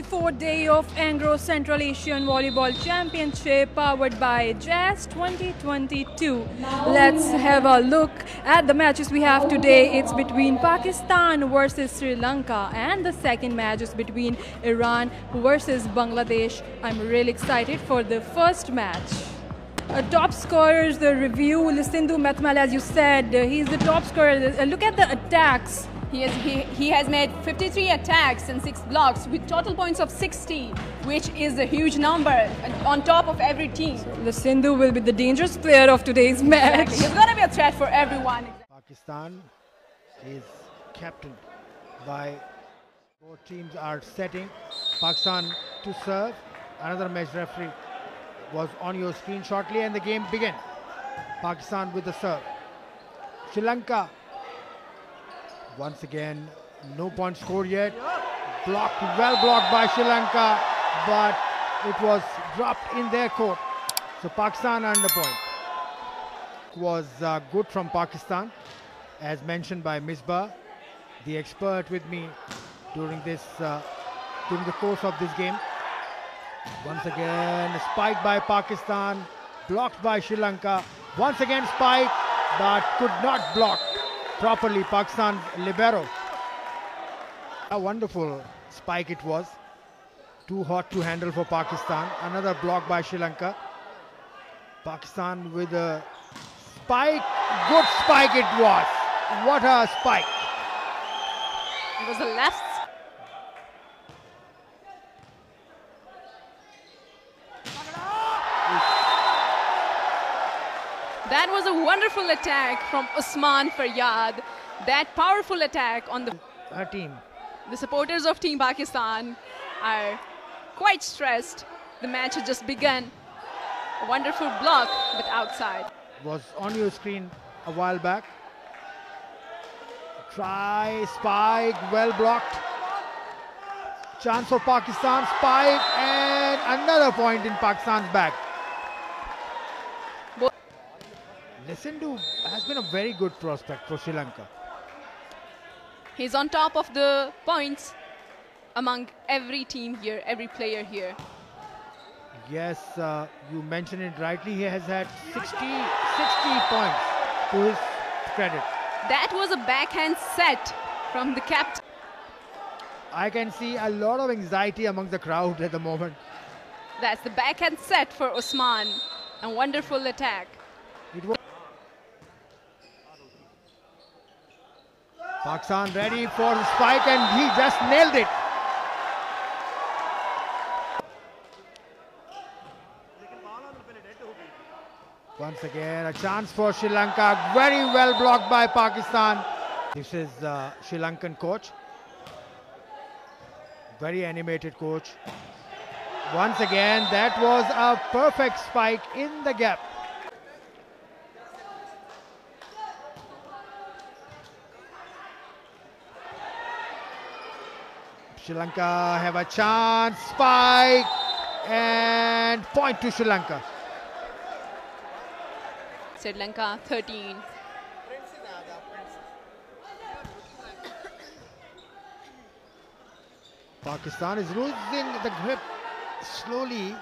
The fourth day of Engro Central Asian Volleyball Championship powered by Jazz 2022. Let's have a look at the matches we have today. It's between Pakistan versus Sri Lanka and the second match is between Iran versus Bangladesh. I'm really excited for the first match. Uh, top scorers, the review, Sindhu Mathmal, as you said, he's the top scorer. Look at the attacks. He has, he, he has made 53 attacks and 6 blocks with total points of 60, which is a huge number on top of every team. The Sindhu will be the dangerous player of today's match. Exactly. He's going to be a threat for everyone. Pakistan is captained by both teams are setting. Pakistan to serve. Another match referee was on your screen shortly and the game began. Pakistan with the serve. Sri Lanka once again, no point scored yet. Blocked, well blocked by Sri Lanka, but it was dropped in their court. So Pakistan under point. Was uh, good from Pakistan, as mentioned by Misbah, the expert with me during this uh, during the course of this game. Once again, spike by Pakistan, blocked by Sri Lanka. Once again, spike, but could not block properly Pakistan libero. A wonderful spike it was. Too hot to handle for Pakistan. Another block by Sri Lanka. Pakistan with a spike. Good spike it was. What a spike. It was a left That was a wonderful attack from Usman Faryad. That powerful attack on the Our team. The supporters of Team Pakistan are quite stressed. The match has just begun. A wonderful block, but outside. Was on your screen a while back. Try, spike, well blocked. Chance for Pakistan, spike, and another point in Pakistan's back. Sindhu has been a very good prospect for Sri Lanka. He's on top of the points among every team here, every player here. Yes, uh, you mentioned it rightly. He has had 60, 60 points to his credit. That was a backhand set from the captain. I can see a lot of anxiety among the crowd at the moment. That's the backhand set for Usman. A wonderful attack. It was Pakistan ready for the spike and he just nailed it. Once again, a chance for Sri Lanka. Very well blocked by Pakistan. This is the Sri Lankan coach. Very animated coach. Once again, that was a perfect spike in the gap. Sri Lanka have a chance. Spike and point to Sri Lanka. Sri Lanka 13. Pakistan is losing the grip slowly,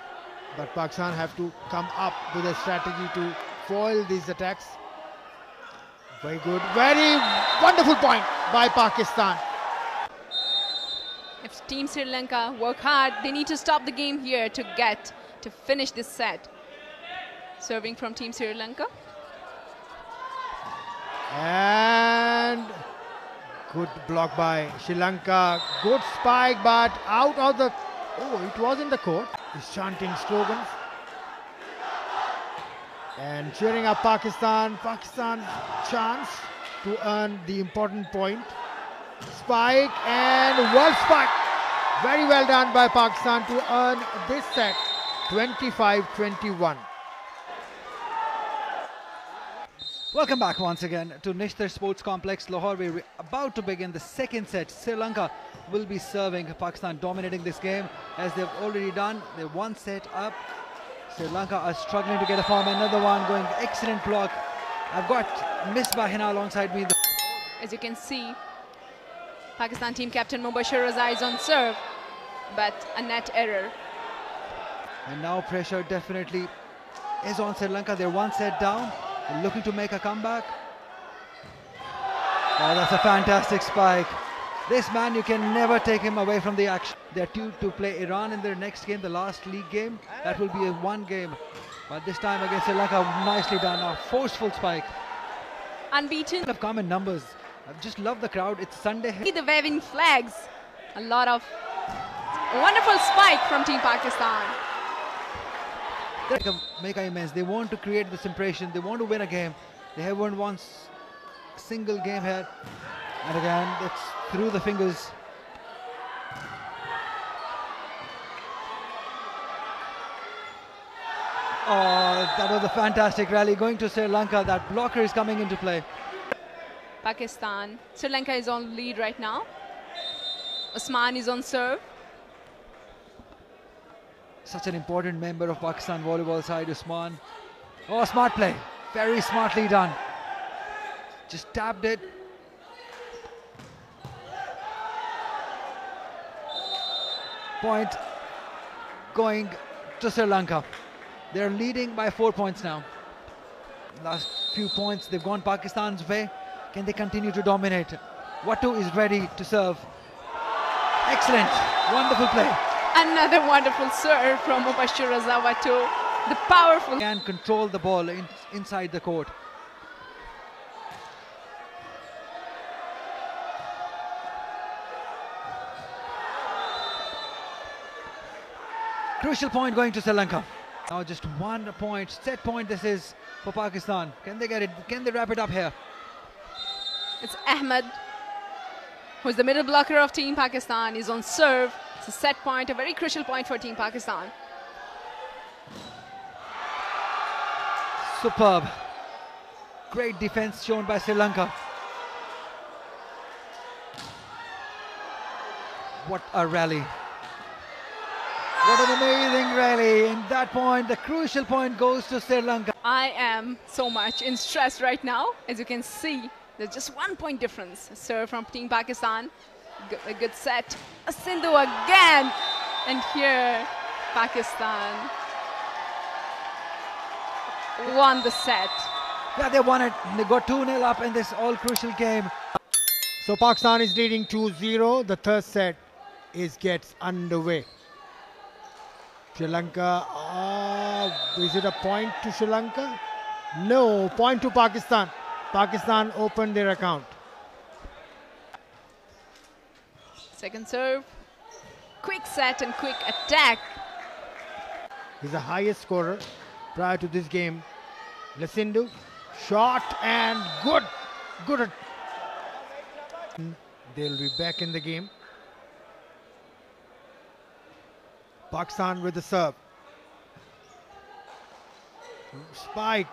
but Pakistan have to come up with a strategy to foil these attacks. Very good, very wonderful point by Pakistan. Team Sri Lanka work hard, they need to stop the game here to get, to finish this set. Serving from Team Sri Lanka. And good block by Sri Lanka. Good spike, but out of the... Oh, it was in the court. He's chanting slogans. And cheering up Pakistan. Pakistan chance to earn the important point. Spike and world spike. Very well done by Pakistan to earn this set 25-21. Welcome back once again to Nishtar Sports Complex, Lahore. We're about to begin the second set. Sri Lanka will be serving Pakistan, dominating this game as they've already done. They're one set up. Sri Lanka are struggling to get a form. Another one going excellent block. I've got Miss Bahina alongside me. As you can see, Pakistan team captain Mubashir Raza is on serve, but a net error. And now pressure definitely is on Sri Lanka. They're one set down, They're looking to make a comeback. Oh, that's a fantastic spike. This man, you can never take him away from the action. They're due to play Iran in their next game, the last league game. That will be a one game. But this time against Sri Lanka, nicely done. A forceful spike. Unbeaten. Have come in numbers. I just love the crowd. It's Sunday. See the waving flags. A lot of wonderful spike from Team Pakistan. Make immense. They want to create this impression. They want to win a game. They haven't won a single game here. And again, it's through the fingers. Oh, that was a fantastic rally going to Sri Lanka. That blocker is coming into play. Pakistan. Sri Lanka is on lead right now. Usman is on serve. Such an important member of Pakistan volleyball side, Usman. Oh, smart play. Very smartly done. Just tapped it. Point going to Sri Lanka. They're leading by four points now. Last few points, they've gone Pakistan's way. Can they continue to dominate? Watu is ready to serve. Excellent. Wonderful play. Another wonderful serve from Mubashir Raza Watu. The powerful can control the ball in, inside the court. Crucial point going to Sri Lanka. Now just one point, set point this is for Pakistan. Can they get it? Can they wrap it up here? It's Ahmed, who's the middle blocker of Team Pakistan. He's on serve. It's a set point, a very crucial point for Team Pakistan. Superb. Great defense shown by Sri Lanka. What a rally. What an amazing rally. In that point, the crucial point goes to Sri Lanka. I am so much in stress right now. As you can see, there's just one point difference. Serve from Team Pakistan. G- a good set. A Sindhu again. And here, Pakistan won the set. Yeah, they won it. They got 2 0 up in this all crucial game. So Pakistan is leading 2-0. The third set is gets underway. Sri Lanka, uh, is it a point to Sri Lanka? No, point to Pakistan. Pakistan opened their account. Second serve. Quick set and quick attack. He's the highest scorer prior to this game. Lasindu, shot and good, good. They'll be back in the game. Pakistan with the serve. Spike,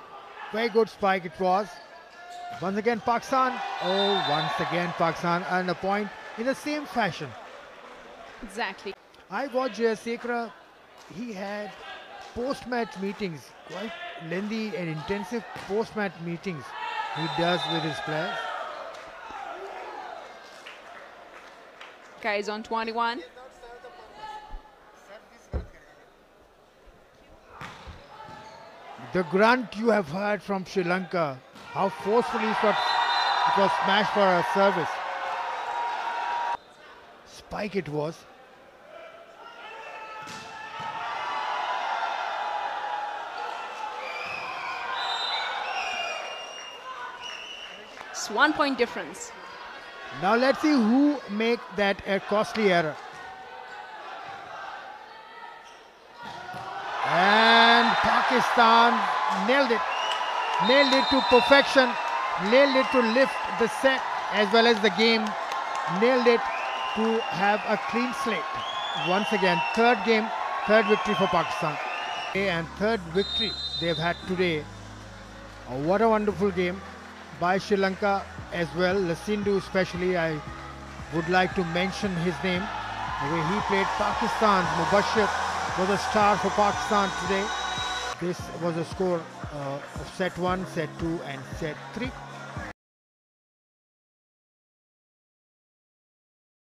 very good spike it was. Once again Pakistan. Oh, once again Pakistan and a point in the same fashion. Exactly. I watched Jayasekara. He had post-match meetings, quite lengthy and intensive post-match meetings he does with his players. Guys on 21. The grunt you have heard from Sri Lanka, how forcefully it was, smashed for a service. It was. It's one point difference. Now let's see who make that a costly error. And Pakistan nailed it. Nailed it to perfection. Nailed it to lift the set as well as the game. Nailed it to have a clean slate. Once again, third game, third victory for Pakistan. And third victory they've had today. Uh, What a wonderful game by Sri Lanka as well. Lasindu especially, I would like to mention his name. The way he played Pakistan's Mubashir was a star for Pakistan today. This was a score uh, of set 1, set 2 and set 3.